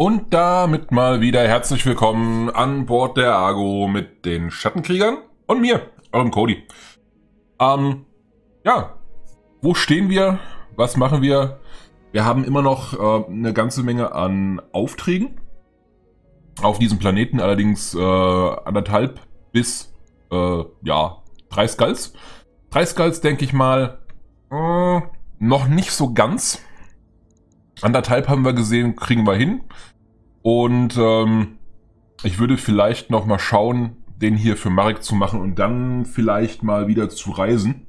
Und damit mal wieder herzlich willkommen an Bord der Argo mit den Schattenkriegern und mir, eurem Cody. Ähm, ja, wo stehen wir? Was machen wir? Wir haben immer noch äh, eine ganze Menge an Aufträgen auf diesem Planeten, allerdings äh, anderthalb bis, äh, ja, drei Skulls. Drei Skulls, denke ich mal, äh, noch nicht so ganz. Anderthalb haben wir gesehen, kriegen wir hin. Und ähm, ich würde vielleicht noch mal schauen, den hier für Marek zu machen und dann vielleicht mal wieder zu reisen.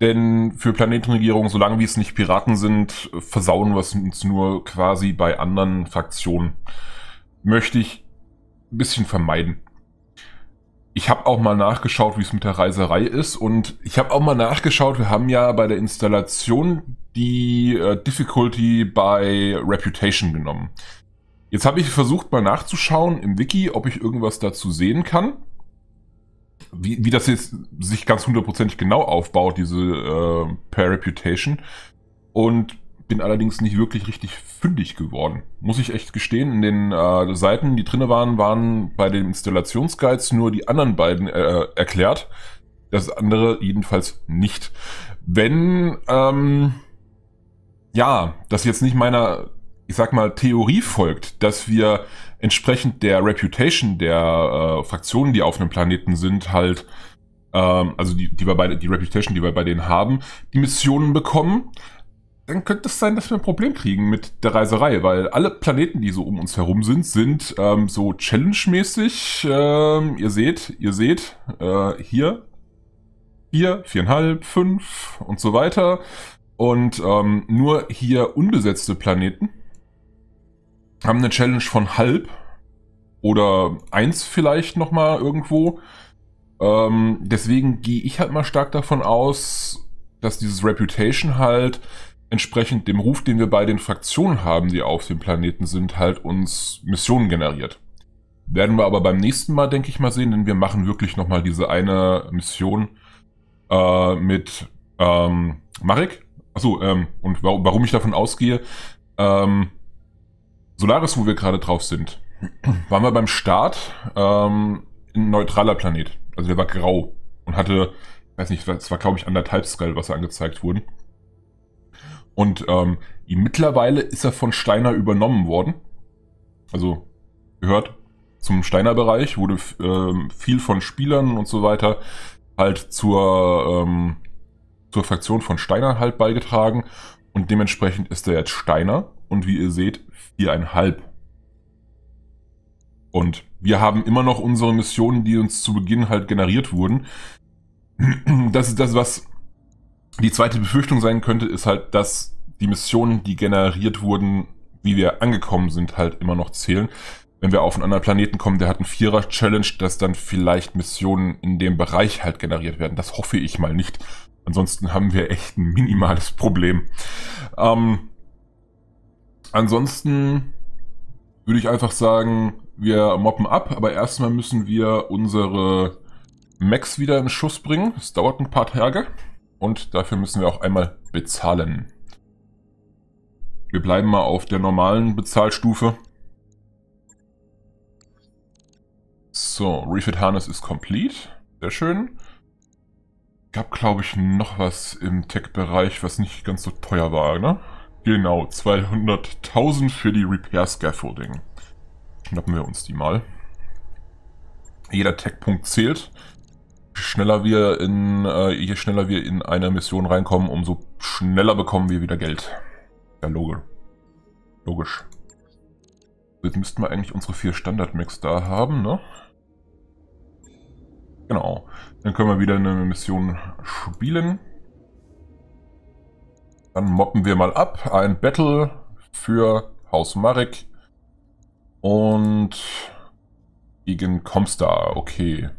Denn für Planetenregierung, solange wir es nicht Piraten sind, versauen wir es uns nur quasi bei anderen Fraktionen. Möchte ich ein bisschen vermeiden. Ich habe auch mal nachgeschaut, wie es mit der Reiserei ist und ich habe auch mal nachgeschaut, wir haben ja bei der Installation die äh, Difficulty bei Reputation genommen. Jetzt habe ich versucht mal nachzuschauen im Wiki, ob ich irgendwas dazu sehen kann. Wie, wie das jetzt sich ganz hundertprozentig genau aufbaut, diese äh, Per Reputation. Und bin allerdings nicht wirklich richtig fündig geworden. Muss ich echt gestehen. In den äh, Seiten, die drinne waren, waren bei den Installationsguides nur die anderen beiden äh, erklärt. Das andere jedenfalls nicht. Wenn, ähm, ja, das jetzt nicht meiner ich sag mal, Theorie folgt, dass wir entsprechend der Reputation der äh, Fraktionen, die auf einem Planeten sind, halt, ähm, also die, die wir bei, die Reputation, die wir bei denen haben, die Missionen bekommen, dann könnte es sein, dass wir ein Problem kriegen mit der Reiserei, weil alle Planeten, die so um uns herum sind, sind ähm, so Challenge-mäßig. Ähm, ihr seht, ihr seht, äh, hier vier, viereinhalb, fünf und so weiter. Und ähm, nur hier unbesetzte Planeten haben eine Challenge von halb oder eins vielleicht nochmal irgendwo. Ähm, deswegen gehe ich halt mal stark davon aus, dass dieses Reputation halt entsprechend dem Ruf, den wir bei den Fraktionen haben, die auf dem Planeten sind, halt uns Missionen generiert. Werden wir aber beim nächsten Mal, denke ich mal, sehen, denn wir machen wirklich nochmal diese eine Mission äh, mit ähm, Marek. Achso, ähm, und warum, warum ich davon ausgehe, ähm, Solaris, wo wir gerade drauf sind, waren wir beim Start ähm, ein neutraler Planet. Also der war grau und hatte, weiß nicht, es war glaube ich anderthalb Skull, was angezeigt wurden. Und ähm, mittlerweile ist er von Steiner übernommen worden. Also gehört zum Steiner-Bereich, wurde ähm, viel von Spielern und so weiter halt zur, ähm, zur Fraktion von Steiner halt beigetragen. Und dementsprechend ist er jetzt Steiner. Und wie ihr seht, viereinhalb. Und wir haben immer noch unsere Missionen, die uns zu Beginn halt generiert wurden. Das ist das, was die zweite Befürchtung sein könnte, ist halt, dass die Missionen, die generiert wurden, wie wir angekommen sind, halt immer noch zählen. Wenn wir auf einen anderen Planeten kommen, der hat einen Vierer-Challenge, dass dann vielleicht Missionen in dem Bereich halt generiert werden. Das hoffe ich mal nicht. Ansonsten haben wir echt ein minimales Problem. Ähm, Ansonsten würde ich einfach sagen, wir moppen ab, aber erstmal müssen wir unsere Max wieder in Schuss bringen. Es dauert ein paar Tage und dafür müssen wir auch einmal bezahlen. Wir bleiben mal auf der normalen Bezahlstufe. So, Refit Harness ist complete. Sehr schön. Gab, glaube ich, noch was im Tech-Bereich, was nicht ganz so teuer war, ne? Genau, 200.000 für die Repair Scaffolding. Schnappen wir uns die mal. Jeder Tech-Punkt zählt. Je schneller wir in, äh, je schneller wir in eine Mission reinkommen, umso schneller bekommen wir wieder Geld. Ja, logisch. Logisch. Jetzt müssten wir eigentlich unsere vier Standard-Max da haben, ne? Genau. Dann können wir wieder eine Mission spielen. Dann moppen wir mal ab. Ein Battle für Haus Marek. Und gegen Comstar. Okay.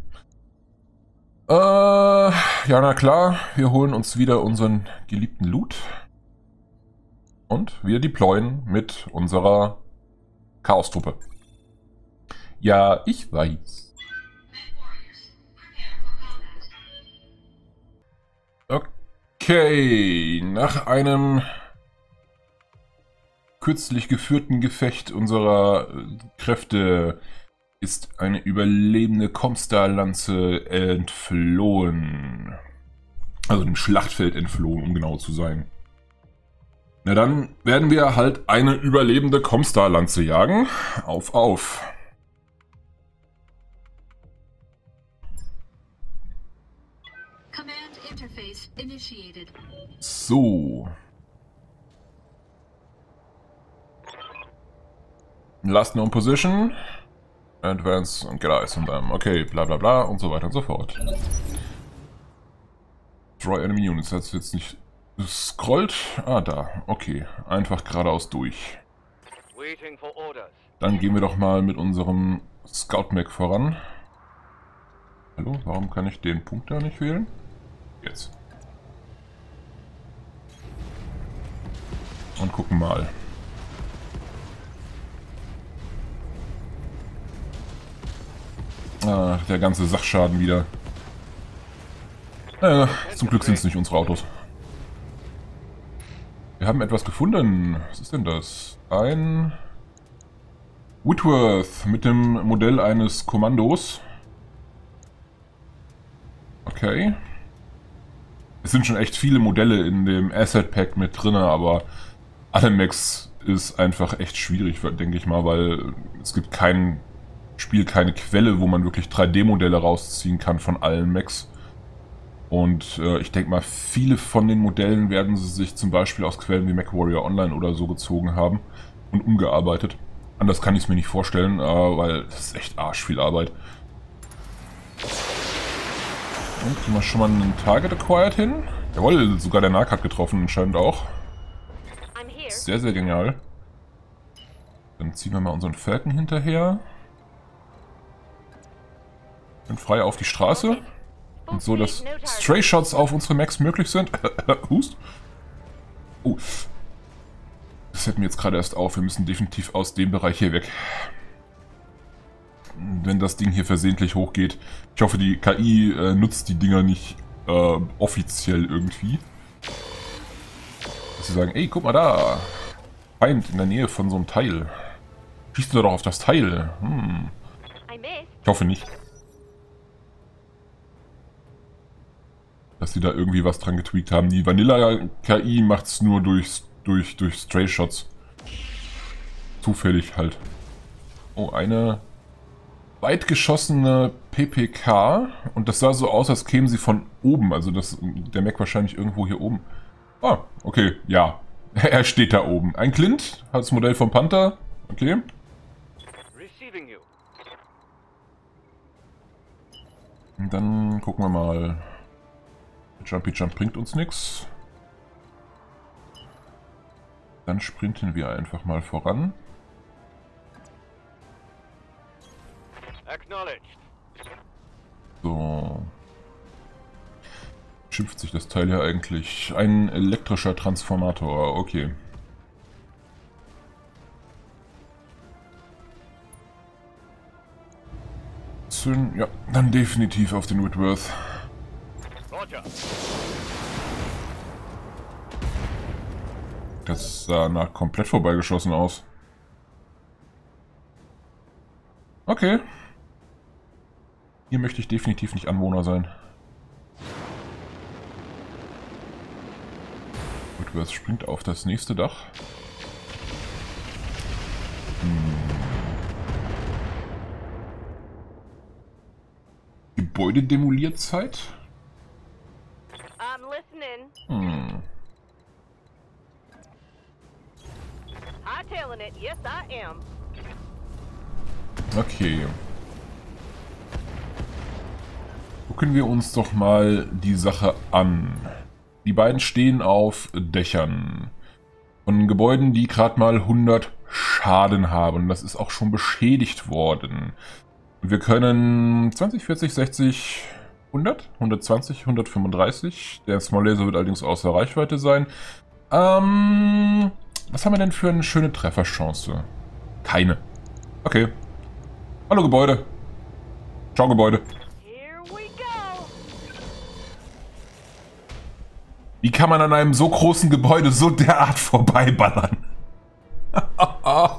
Äh, ja, na klar. Wir holen uns wieder unseren geliebten Loot. Und wir deployen mit unserer Chaos-Truppe. Ja, ich weiß. Okay, nach einem kürzlich geführten Gefecht unserer äh, Kräfte ist eine überlebende Comstar-Lanze entflohen. Also dem Schlachtfeld entflohen, um genau zu sein. Na dann werden wir halt eine überlebende Comstar-Lanze jagen. Auf, auf. So. Last known position. Advance und get eyes on them. Okay, bla bla bla und so weiter und so fort. Destroy enemy units. Das jetzt nicht scrollt. Ah, da. Okay. Einfach geradeaus durch. Dann gehen wir doch mal mit unserem Scout-Mac voran. Hallo, warum kann ich den Punkt da nicht wählen? Jetzt. Und gucken mal. Ah, der ganze Sachschaden wieder. Äh, zum Glück sind es nicht unsere Autos. Wir haben etwas gefunden. Was ist denn das? Ein Whitworth mit dem Modell eines Kommandos. Okay. Es sind schon echt viele Modelle in dem Asset Pack mit drin, aber alle Max ist einfach echt schwierig, denke ich mal, weil es gibt kein Spiel, keine Quelle, wo man wirklich 3D-Modelle rausziehen kann von allen Macs. Und äh, ich denke mal, viele von den Modellen werden sie sich zum Beispiel aus Quellen wie MacWarrior Online oder so gezogen haben und umgearbeitet. Anders kann ich es mir nicht vorstellen, äh, weil das ist echt arsch viel Arbeit. Und kriegen wir schon mal einen Target Acquired hin. Jawohl, sogar der Nark hat getroffen, anscheinend auch. Sehr, sehr genial. Dann ziehen wir mal unseren Falcon hinterher. Und frei auf die Straße. Und so, dass Stray-Shots auf unsere Max möglich sind. Hust. Oh. Das hätten wir jetzt gerade erst auf. Wir müssen definitiv aus dem Bereich hier weg. Wenn das Ding hier versehentlich hochgeht. Ich hoffe, die KI äh, nutzt die Dinger nicht äh, offiziell irgendwie. Dass sie sagen, ey, guck mal da. Feind in der Nähe von so einem Teil. Schießt du doch auf das Teil. Hm. Ich hoffe nicht. dass sie da irgendwie was dran getweakt haben. Die Vanilla-KI macht es nur durch, durch, durch Stray-Shots. Zufällig halt. Oh, eine weit geschossene PPK. Und das sah so aus, als kämen sie von oben. Also das, der Mac wahrscheinlich irgendwo hier oben. Ah, okay, ja. Er steht da oben. Ein Clint, hat das Modell vom Panther. Okay. Und dann gucken wir mal. Jumpy Jump bringt uns nichts. Dann sprinten wir einfach mal voran. So. Schimpft sich das Teil ja eigentlich. Ein elektrischer Transformator, okay. Ja, dann definitiv auf den Whitworth. Das sah nach komplett vorbeigeschossen aus. Okay. Hier möchte ich definitiv nicht Anwohner sein. Gut, wer springt auf das nächste Dach? Hm. Gebäudedemolierzeit? Hm. Okay. Gucken wir uns doch mal die Sache an. Die beiden stehen auf Dächern. Von Gebäuden, die gerade mal 100 Schaden haben. Das ist auch schon beschädigt worden. Wir können 20, 40, 60, 100, 120, 135. Der Small Laser wird allerdings außer Reichweite sein. Ähm, was haben wir denn für eine schöne Trefferchance? Keine. Okay. Hallo Gebäude. Ciao Gebäude. Wie kann man an einem so großen Gebäude so derart vorbeiballern?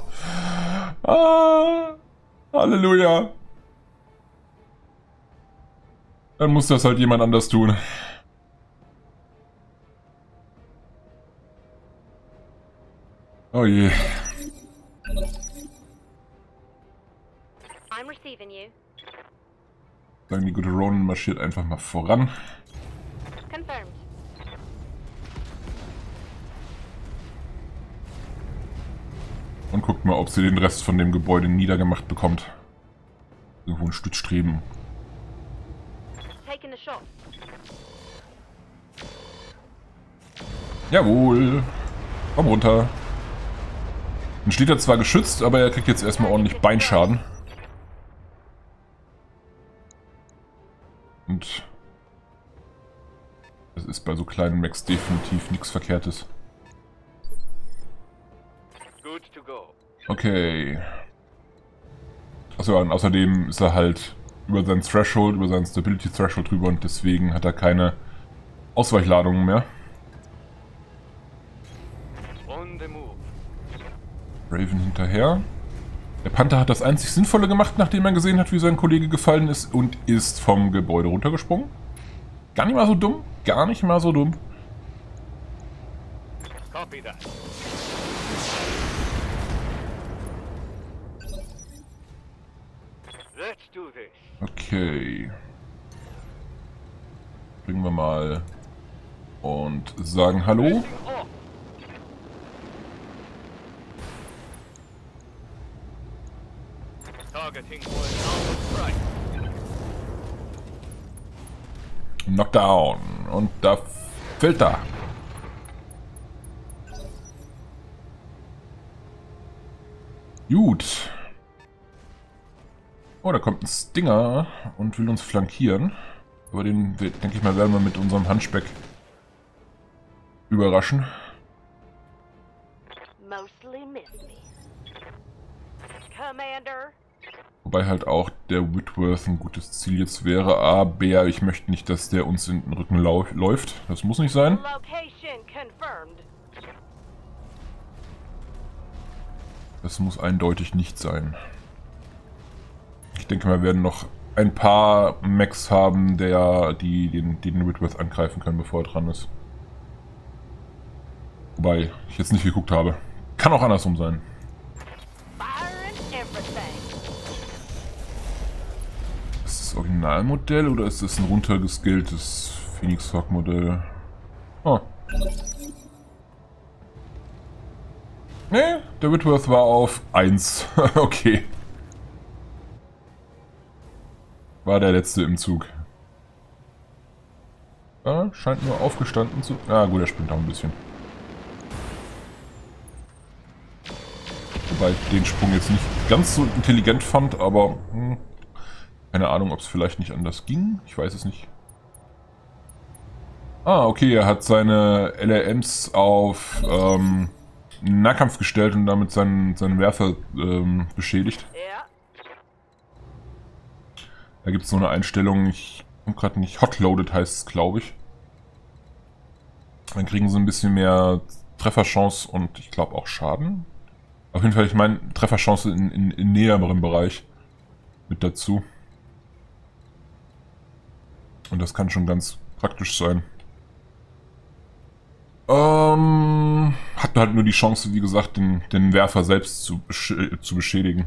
Ah, Halleluja. Dann muss das halt jemand anders tun. Oh je. I'm receiving you. Sagen die gute Ronan marschiert einfach mal voran. Und guckt mal, ob sie den Rest von dem Gebäude niedergemacht bekommt. Irgendwo ein Stück Streben. Taking the shot. Jawohl. Komm runter. Dann steht er zwar geschützt, aber er kriegt jetzt erstmal ordentlich Beinschaden. Und das ist bei so kleinen Max definitiv nichts Verkehrtes. Okay. Achso, und außerdem ist er halt über sein Threshold, über seinen Stability Threshold drüber und deswegen hat er keine Ausweichladungen mehr. Raven hinterher. Der Panther hat das einzig Sinnvolle gemacht, nachdem er gesehen hat, wie sein Kollege gefallen ist und ist vom Gebäude runtergesprungen. Gar nicht mal so dumm. Gar nicht mal so dumm. Copy that. Bringen wir mal und sagen Hallo. Knockdown. Und da fällt er. Gut. Oh, da kommt ein Stinger und will uns flankieren. Aber den, denke ich mal, werden wir mit unserem Handspeck überraschen. Wobei halt auch der Whitworth ein gutes Ziel jetzt wäre. Aber ich möchte nicht, dass der uns in den Rücken läuft. Das muss nicht sein. Das muss eindeutig nicht sein. Ich denke, wir werden noch ein paar Mechs haben, der, die den, den Whitworth angreifen können, bevor er dran ist. Wobei ich jetzt nicht geguckt habe. Kann auch andersrum sein. Ist das Originalmodell oder ist das ein runtergeskilltes Phoenix Hawk Modell? Oh. Nee, der Whitworth war auf 1. okay. War der letzte im Zug. Ah, scheint nur aufgestanden zu... Ah gut, er springt auch ein bisschen. Wobei ich den Sprung jetzt nicht ganz so intelligent fand, aber... Hm, keine Ahnung, ob es vielleicht nicht anders ging. Ich weiß es nicht. Ah, okay, er hat seine LRMs auf ähm, Nahkampf gestellt und damit seinen, seinen Werfer ähm, beschädigt. Yeah. Da gibt es so eine Einstellung, ich komme gerade nicht, Hotloaded heißt es, glaube ich. Dann kriegen sie ein bisschen mehr Trefferchance und ich glaube auch Schaden. Auf jeden Fall, ich meine Trefferchance in, in, in näherem Bereich mit dazu. Und das kann schon ganz praktisch sein. Ähm, hat halt nur die Chance, wie gesagt, den, den Werfer selbst zu, besch zu beschädigen.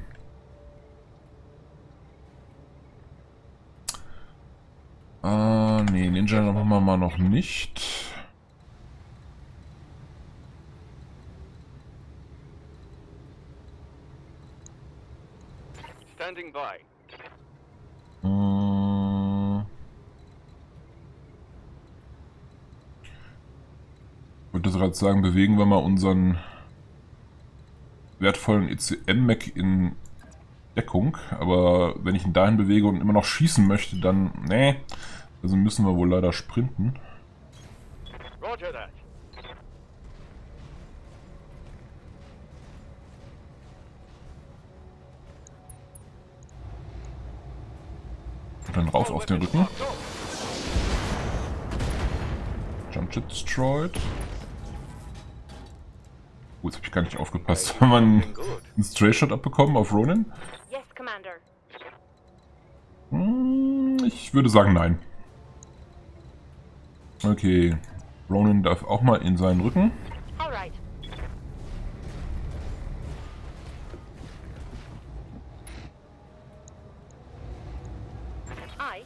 Äh, nee, Ninja machen wir mal noch nicht. Standing by. Ich würde gerade sagen, bewegen wir mal unseren wertvollen ECM-Mac in Deckung. Aber wenn ich ihn dahin bewege und immer noch schießen möchte, dann... Nee. Also müssen wir wohl leider sprinten. Roger that. Und dann rauf auf den Rücken. Locked on. Jump Jet destroyed. Oh, jetzt habe ich gar nicht aufgepasst. Haben wir einen, Stray-Shot abbekommen auf Ronin? Yes, Commander. Hm, ich würde sagen nein. Okay. Ronin darf auch mal in seinen Rücken. All right. I.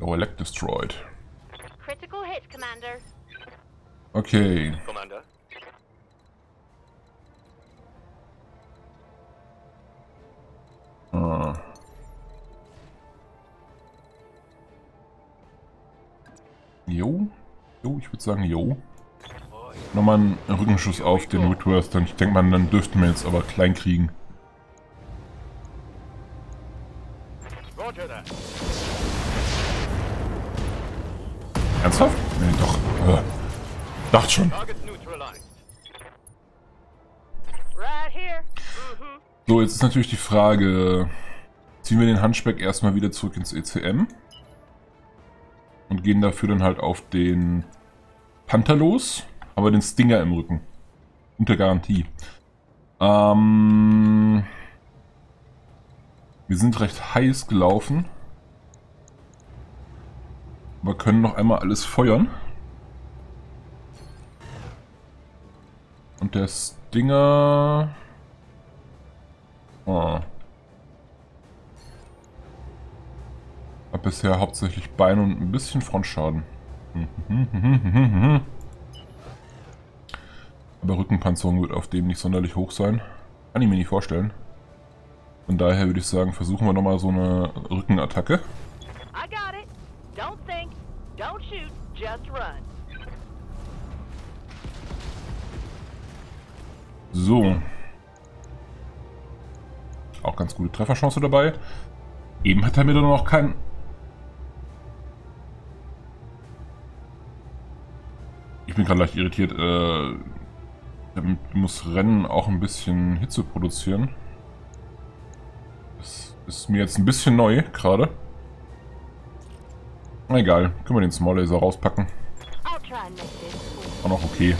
Oh, Elect destroyed. Critical hit, Commander. Okay. Ah. Jo. Jo, ich würde sagen jo. Nochmal einen Rückenschuss auf den Whitworth, dann ich denke mal, dann dürften wir jetzt aber klein kriegen. Ernsthaft? Nee, doch. Äh, dachte schon. Jetzt ist natürlich die Frage, ziehen wir den Hunchback erstmal wieder zurück ins ECM und gehen dafür dann halt auf den Panther los, aber den Stinger im Rücken. Unter Garantie. Ähm, wir sind recht heiß gelaufen. Aber können noch einmal alles feuern. Und der Stinger... Oh. Hab bisher hauptsächlich Bein und ein bisschen Frontschaden. Aber Rückenpanzerung wird auf dem nicht sonderlich hoch sein. Kann ich mir nicht vorstellen. Von daher würde ich sagen, versuchen wir nochmal so eine Rückenattacke. Don't think. Don't shoot. Just run. So. Auch ganz gute Trefferchance dabei. Eben hat er mir dann noch keinen... Ich bin gerade leicht irritiert. Äh, muss Rennen auch ein bisschen Hitze produzieren. Das ist mir jetzt ein bisschen neu gerade. Na Egal, können wir den Small Laser rauspacken. Auch noch okay.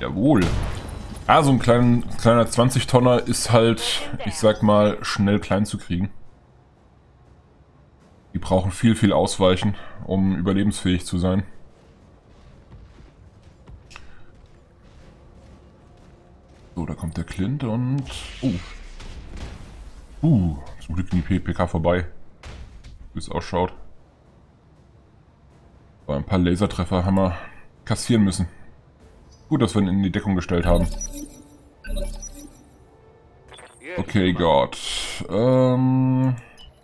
Jawohl. Ah, so ein klein, kleiner 20-Tonner ist halt, ich sag mal, schnell klein zu kriegen. Die brauchen viel, viel Ausweichen, um überlebensfähig zu sein. So, da kommt der Clint und... Oh. Uh, zum Glück in die PPK vorbei. Wie es ausschaut. Aber ein paar Lasertreffer haben wir kassieren müssen. Gut, dass wir ihn in die Deckung gestellt haben. Okay, Gott. Ähm,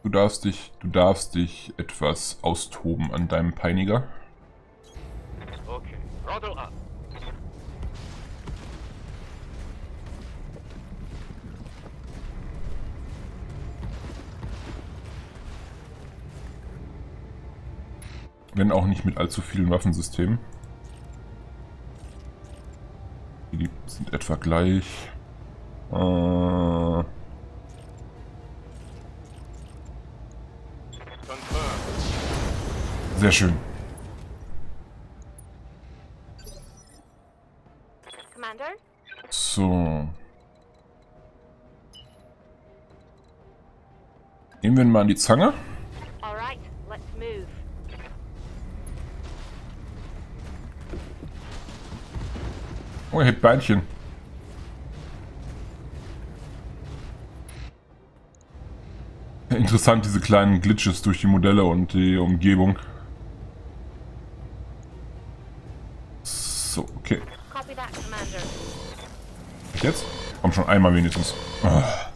du darfst dich, du darfst dich etwas austoben an deinem Peiniger. Wenn auch nicht mit allzu vielen Waffensystemen. Die sind etwa gleich. Äh, sehr schön. So. Nehmen wir ihn mal an die Zange. Oh, er hebt Beinchen. Interessant, diese kleinen Glitches durch die Modelle und die Umgebung. So, okay. Jetzt? Komm schon einmal wenigstens. Ah.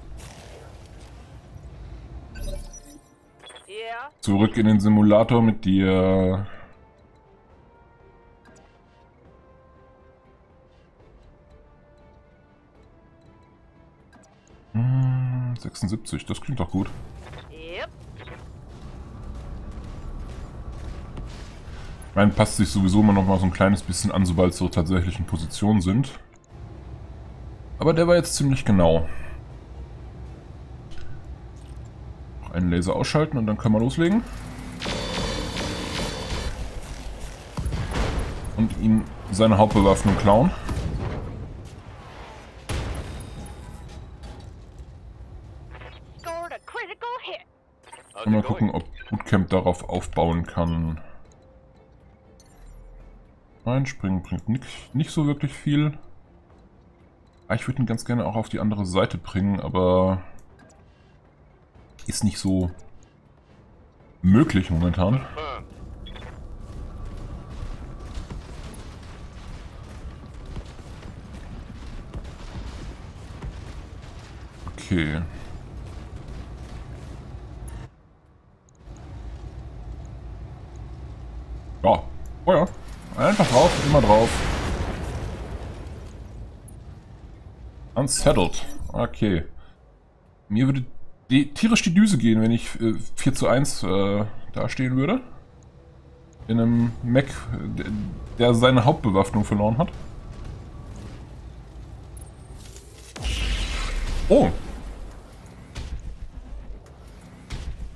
Zurück in den Simulator mit dir. 76, das klingt doch gut. Yep. meine, passt sich sowieso immer noch mal so ein kleines bisschen an, sobald sie ihre tatsächlichen Positionen sind. Aber der war jetzt ziemlich genau. Noch einen Laser ausschalten und dann können wir loslegen. Und ihm seine Hauptbewaffnung klauen. Mal gucken, ob Bootcamp darauf aufbauen kann. Nein, springen bringt nix, nicht so wirklich viel. Ah, Ich würde ihn ganz gerne auch auf die andere Seite bringen, aber ist nicht so möglich momentan. Okay. Ja, oh ja. Einfach drauf, immer drauf. Unsettled. Okay. Mir würde die, tierisch die Düse gehen, wenn ich äh, 4 zu 1 äh, dastehen würde. In einem der, der seine Hauptbewaffnung verloren hat. Oh,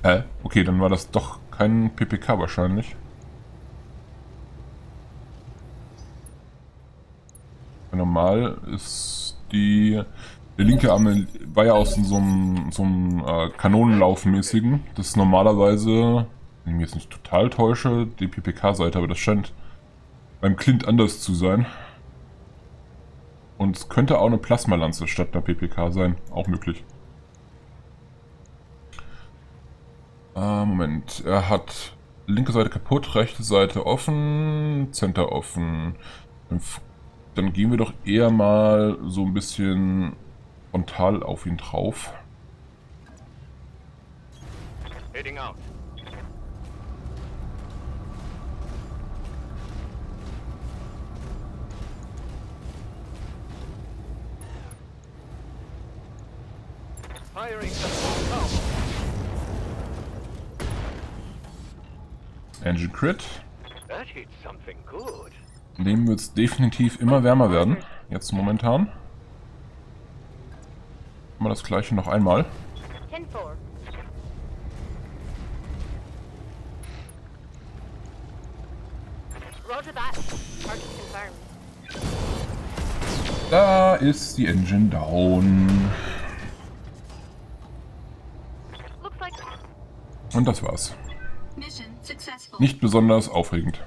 Hä? Okay, dann war das doch kein PPK wahrscheinlich. Normal ist die... Der linke Arm war ja aus so einem, so einem äh, Kanonenlaufmäßigen. Das ist normalerweise, wenn ich mich jetzt nicht total täusche, die PPK-Seite, aber das scheint beim Clint anders zu sein. Und es könnte auch eine Plasmalanze statt einer PPK sein. Auch möglich. Äh, Moment, er hat linke Seite kaputt, rechte Seite offen, Center offen. Dann, gehen wir doch eher mal so ein bisschen frontal auf ihn drauf. Heading out. Engine Crit. That hit something good. Dem wird es definitiv immer wärmer werden. Jetzt momentan. Mal das gleiche noch einmal. 10 4. Roger that. Target confirmed. Da ist die Engine down. Und das war's. Nicht besonders aufregend.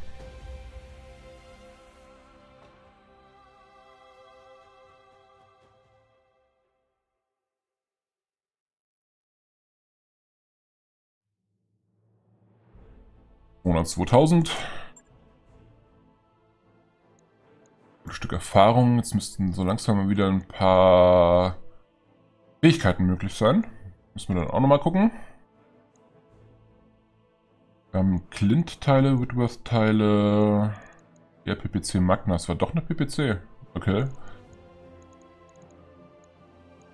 2000. Ein Stück Erfahrung. Jetzt müssten so langsam mal wieder ein paar Fähigkeiten möglich sein. Müssen wir dann auch nochmal gucken. Wir haben Clint-Teile, Whitworth-Teile. Ja, PPC Magna. Es war doch eine PPC. Okay.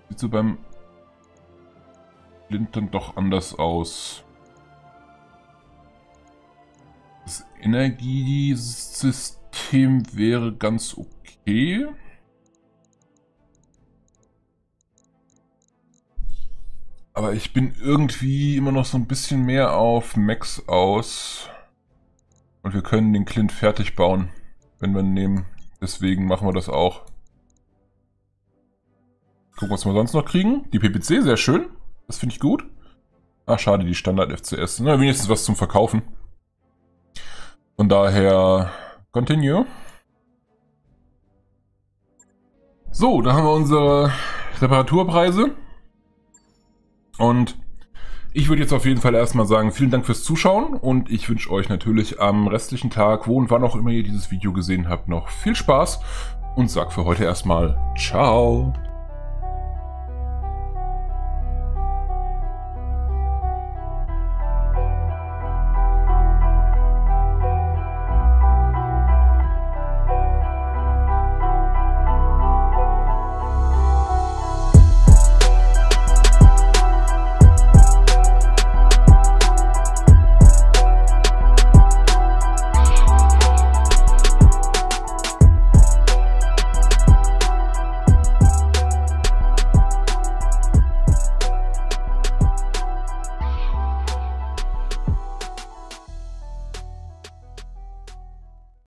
Sieht so beim Clint dann doch anders aus. Energiesystem wäre ganz okay. Aber ich bin irgendwie immer noch so ein bisschen mehr auf Max aus. Und wir können den Clint fertig bauen, wenn wir ihn nehmen. Deswegen machen wir das auch. Gucken, was wir sonst noch kriegen. Die PPC, sehr schön. Das finde ich gut. Ah, schade, die Standard-FCS. Na, wenigstens was zum Verkaufen. Von daher, continue. So, da haben wir unsere Reparaturpreise. Und ich würde jetzt auf jeden Fall erstmal sagen, vielen Dank fürs Zuschauen und ich wünsche euch natürlich am restlichen Tag, wo und wann auch immer ihr dieses Video gesehen habt, noch viel Spaß und sag für heute erstmal Ciao.